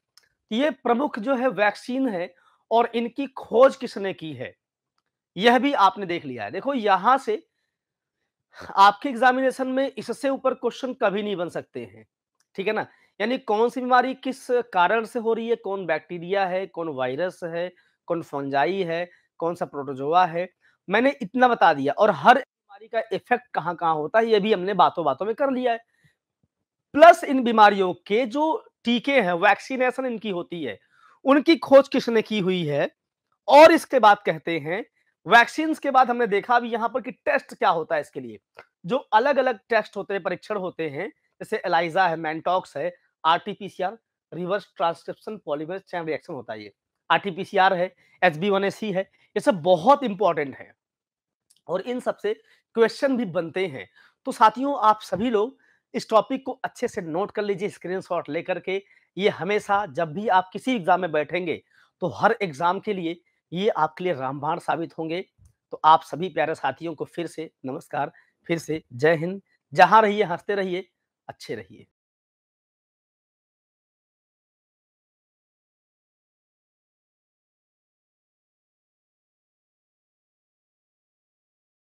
ये प्रमुख जो है वैक्सीन है और इनकी खोज किसने की है? यह भी आपने देख लिया है। देखो, यहाँ से आपके एग्जामिनेशन में इससे ऊपर क्वेश्चन कभी नहीं बन सकते हैं। ठीक है ना? यानी कौन सी बीमारी किस कारण से हो रही है? कौन बैक्टीरिया है? कौन वायरस है? कौन फंजाई है? कौन सा प्रोटोजोआ है, मैंने इतना बता दिया और हर बीमारी का इफ़ेक्ट कहाँ कहाँ होता है, ये भी हमने बातों बातों में कर लिया है। प्लस इन बीमारियों के जो टीके हैं वैक्सीनेशन इनकी होती है, उनकी खोज किसने की हुई है? और इसके बाद कहते हैं वैक्सीन के बाद हमने देखा अभी यहाँ पर कि टेस्ट क्या होता है इसके लिए। जो अलग अलग टेस्ट होते हैं, परीक्षण होते हैं, जैसे एलाइजा है मैंटॉक्स है RT PCR reverse transcription polymer chain reaction होता है ये। आरटीपीसीआर है एच बी वन सी है, ये सब बहुत इंपॉर्टेंट है। और इन सबसे क्वेश्चन भी बनते हैं। तो साथियों, आप सभी लोग इस टॉपिक को अच्छे से नोट कर लीजिए स्क्रीनशॉट लेकर के। ये हमेशा जब भी आप किसी एग्ज़ाम में बैठेंगे तो हर एग्ज़ाम के लिए ये आपके लिए रामबाण साबित होंगे। तो आप सभी प्यारे साथियों को फिर से नमस्कार, फिर से जय हिंद। जहाँ रहिए, हँसते रहिए, अच्छे रहिए।